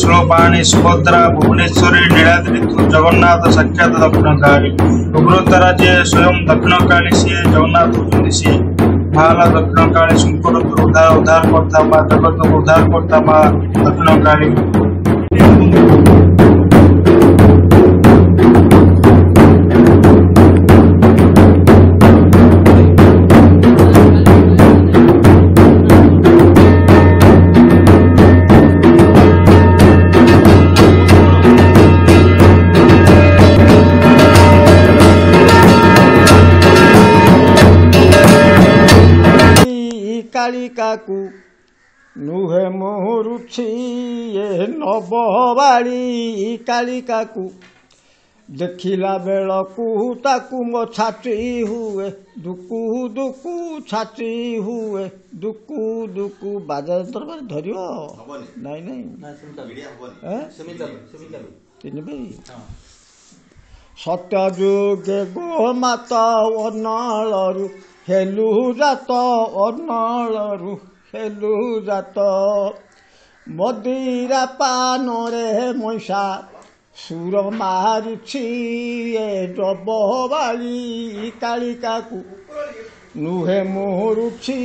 శ్లోపాణి సుభద్ర భువనేశ్వరి లీలాద్రి జగన్నాథ సఖ్యాత దక్షిణకారి ఉగ్రోత్తరాజ్య స్వయం దక్షిణకాళి సిଏ ଜଗନ୍ନାଥ ହେଉଛନ୍ତି ସିଏ ମହାଲା ଦକ୍ଷିଣକାଳୀ ଶଙ୍କର ଉଦ୍ଧାର ଉଦ୍ଧାର କର୍ତ୍ତା ମା ଜଗତକୁ ଉଦ୍ଧାର କର୍ତ୍ତା ମା ଦକ୍ଷିଣକାଳୀ ବାଳିକାକୁ ନୁହେଁ ମୋରୁଛି ଏ ନବ ବାଳି କାଳିକାକୁ ଦେଖିଲା ବେଳକୁ ତାକୁ ମୋ ଛାତି ହୁଏ ଦୁକୁ ଦୁକୁ ଛାତି ହୁଏ ଦୁକୁ ଦୁକୁ ବାଜା ଯନ୍ତ୍ର ମାନେ ଧରିବ ନାଇଁ ନାଇଁ ତିନି ଭାଇ সতযোগে গোমাত অনলৰু হেলু জাত অনলৰু হেলু জাত মদিৰা পানৰে মইছা সুৰ মাৰুচি এ ডব বাৰী কালিকাকু নুহে মোৰুচি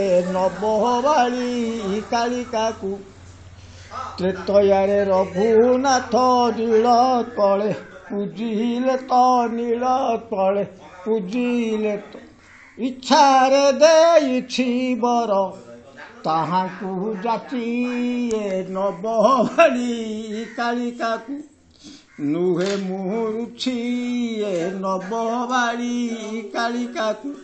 এ নব বাৰী কালিকাকু ত্ৰেতয়াৰে ৰঘুনাথ দিলত কলে পুজিলে ତ ନୀଳ ତଳେ ପୂଜିଲେ ତ ଇଚ୍ଛାରେ ଦେଇଛି ବର ତାହାକୁ ଯାଚିଏ ନବ ଭଳି କାଳିକାକୁ ନୁହେଁ ମୁଁ ରୁଛିଏ ନବ ବାଳି କାଳିକାକୁ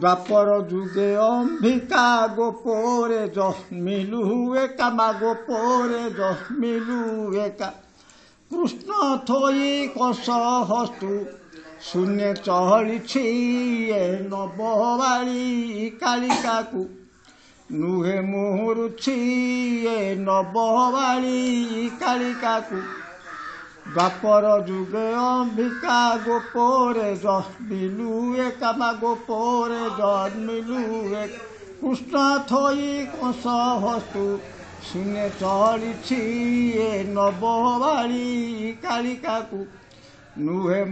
ଦ୍ୱାପର ଯୁଗେ ଅମ୍ବିକା ଗୋପରେ ଜନ୍ମିଲୁ ଏକା ମା ଗୋପରେ ଜନ୍ମିଲୁ ଏକା କୃଷ୍ଣ ଥୋଇ କଷ ହସ୍ତୁ ଶୂନ୍ୟ ଚହଳିଛି ଏ ନବବାଳି କାଳିକାକୁ ନୁହେଁ ମୁହୁରୁଛି ଏ ନବବାଳି କାଳିକାକୁ ବାପର ଯୁଗେ ଅମ୍ବିକା ଗୋପରେ ଜନ୍ମିଲୁ ଏକାମା ଗୋପରେ ଜନ୍ମିଲୁ କୃଷ୍ଣ ଥୋଇ କଷ ହସ୍ତୁ শুনে চলিছি এ নববাড়ি কালিকাকু নুহে